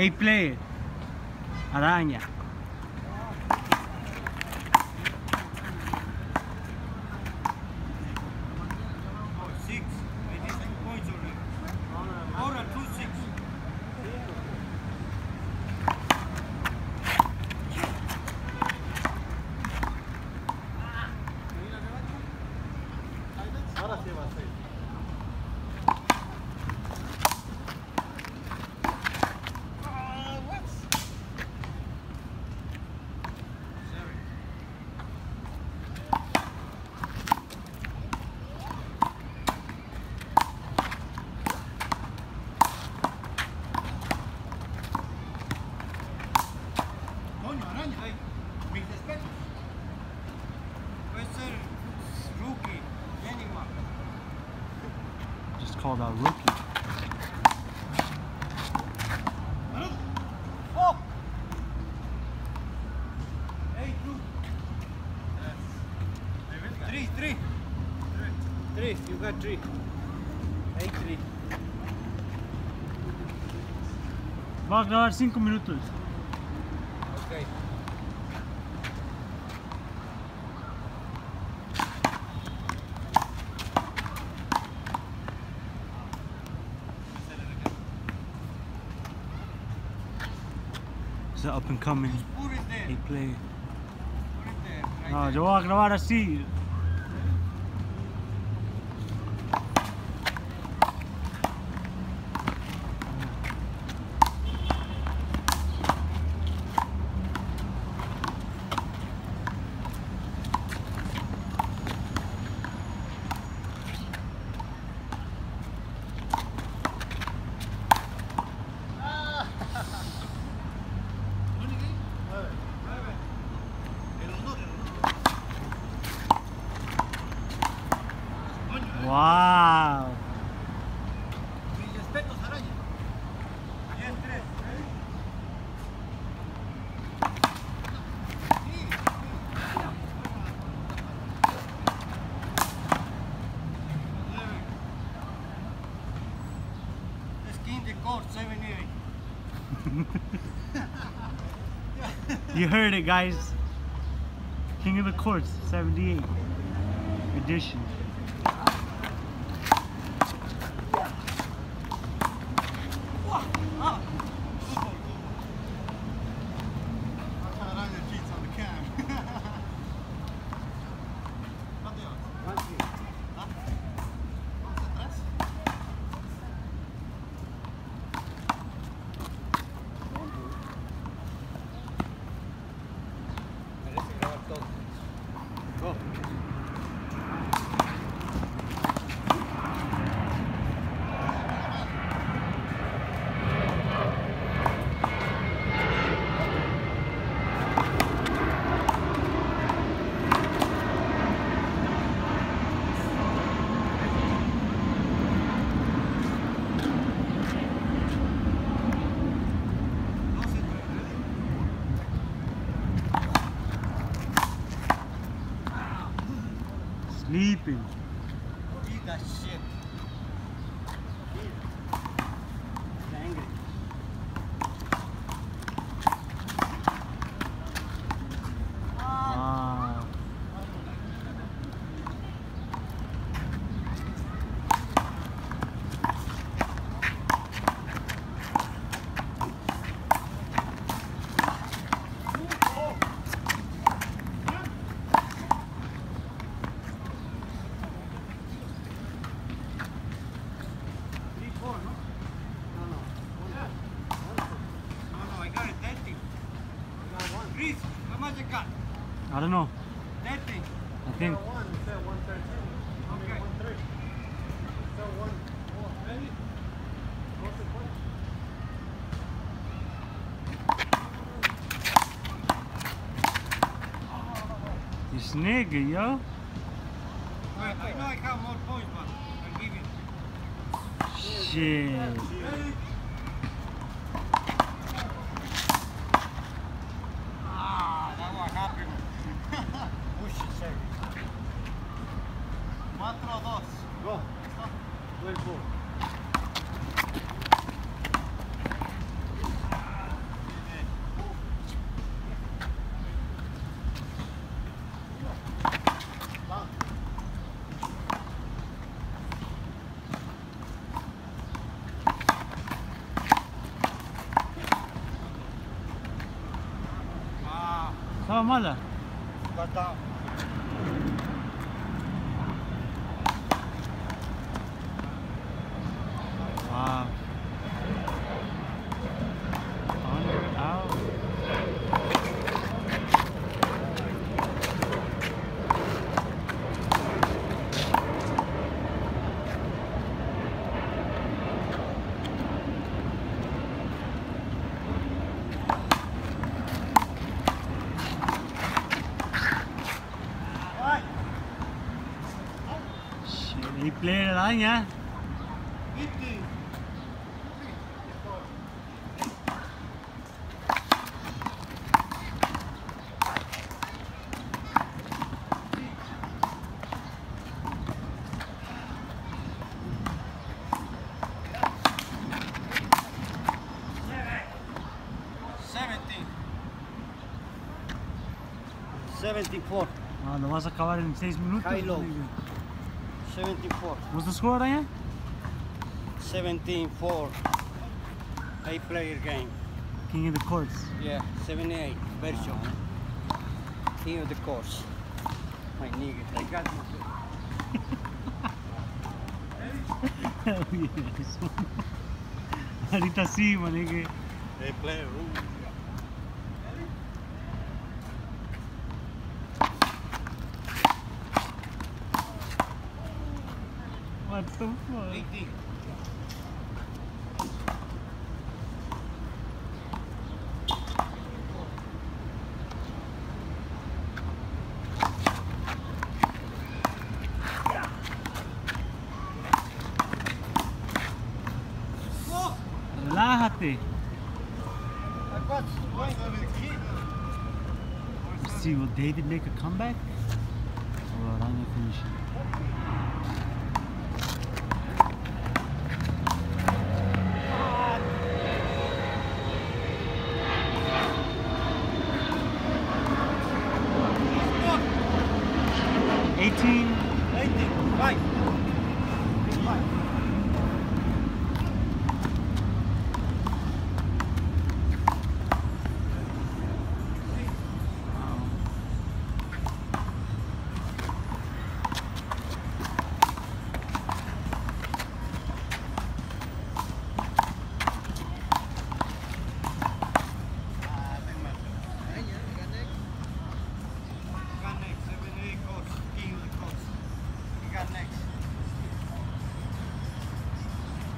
A play. Araña. Just called out rookie. Oh! Hey, two. Three, three. Three, you got three. Eight, three. Va a grabar 5 minutos. Okay. An up and coming He it there. A play. Put it there. Ah, right You heard it, guys. King of the Courts, 78 edition. Go. 对 how much you got? I don't know. 30. I think. One, you said 113. I mean, Okay. 13. So one. Oh, What's the point? This nigga, yo. Well, I know I have more points, but I'll give it. Shit. Ah, that one happened. Push it, sir. Cuatro, dos. Go. Play ball. Estaba mala. Got down. Anya. Seventy-four. Ah, não vas acabar em seis minutos. Cai logo. Seventy-four. What's the score, Ryan? 17-4. Eight player game. King of the courts. Yeah, 78 version. King of the course. My nigga. I got Hell oh, yes. Ahorita sí, manique. They play room. What the fuck? 18. Relájate. Going to the kid. Let's see, will David make a comeback? Or Arana finish it? 18? 18. 5.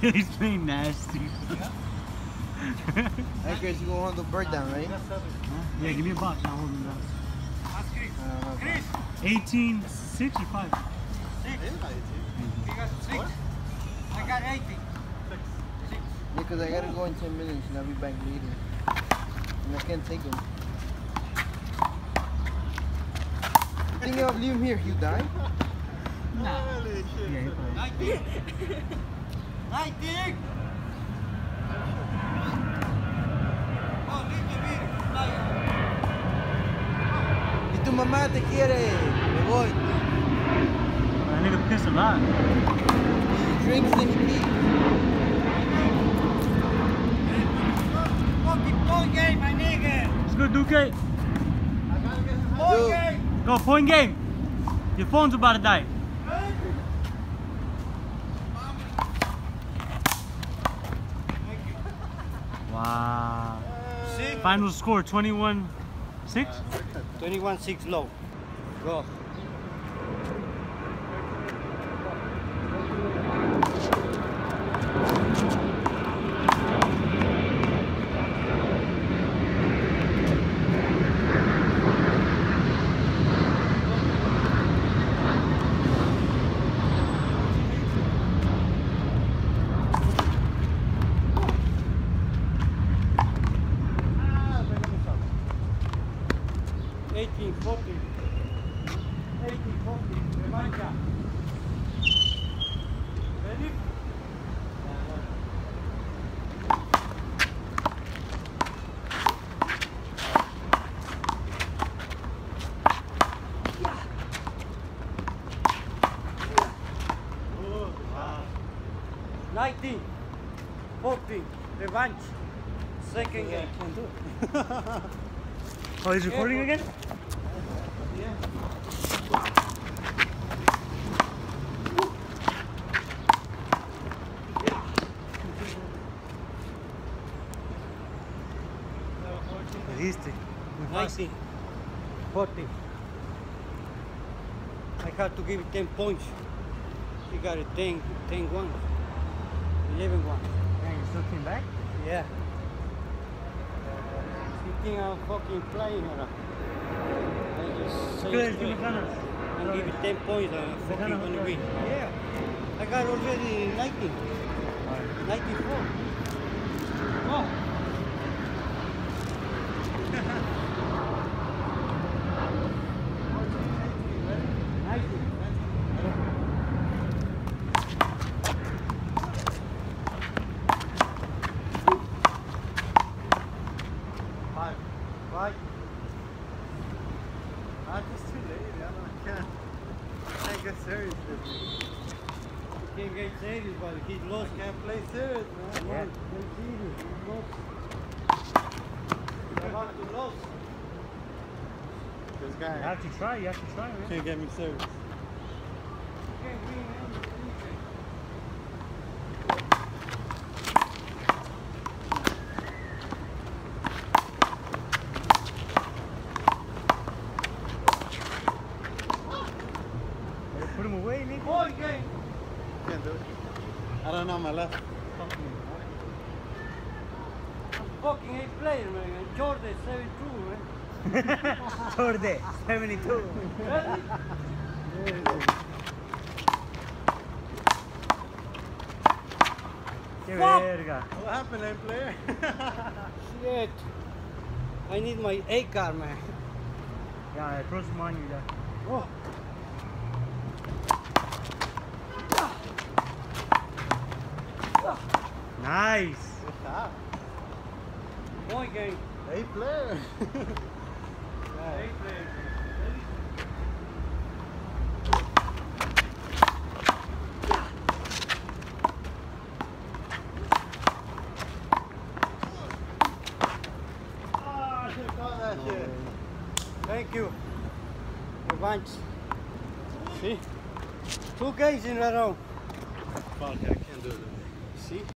He's being nasty. Hey Chris, you gonna hold the bird down, right? yeah, give me a box. I'll hold him down. That's Chris. Uh, Chris. 18, 65. Six. You got six. I got 18. Six. yeah, cause I gotta go in 10 minutes and I'll be back later. And I can't take him. You think I'll leave him here? He'll die? Nah. Yeah, he probably. Y tu mamá te quiere. Me voy. That nigga pissed a lot. He drinks and he eats. Fucking point game, my nigga. Let's go, Duque. Dude. game. Go, point game. Your phone's about to die. Wow. Six. Final score 21 6? Uh, 21 6 low. Go. Fourteen. Revanche. Second game. Yeah, can do. It. Oh, he's recording again? Yeah. Muy 90, 40. I had to give it 10 points. He got it 10, 10 one. 11 ones. Man, you still came back? Yeah. You think I'm fucking playing or not? I just say Good, give and give it 10 points and I'm The fucking gonna win. Yeah. I got already 90, 94. Oh. Five. Right. I'm just too lazy. I don't I can't. I can't get serious with me. Can't get serious, but he's lost. Can't play serious, man. Yeah. Play serious. He's lost. You have to lose. This You have to try, you have to try, man. can't get me serious. You can't win eh anything. Put him away, nigga. Boy game. Can't do it. I don't know my left. Fucking eight player, man. And Chorde 72, man. Chorde, 72. Qué verga. What happened, then, player? Shit. I need my A car, man. Ya, el próximo año ya. Oh. Nice. Stop. Boy game. Hey, player. Eight player. oh, I should have caught that shit. Thank you. See? Two games in a row. Fuck, I can't do it. See?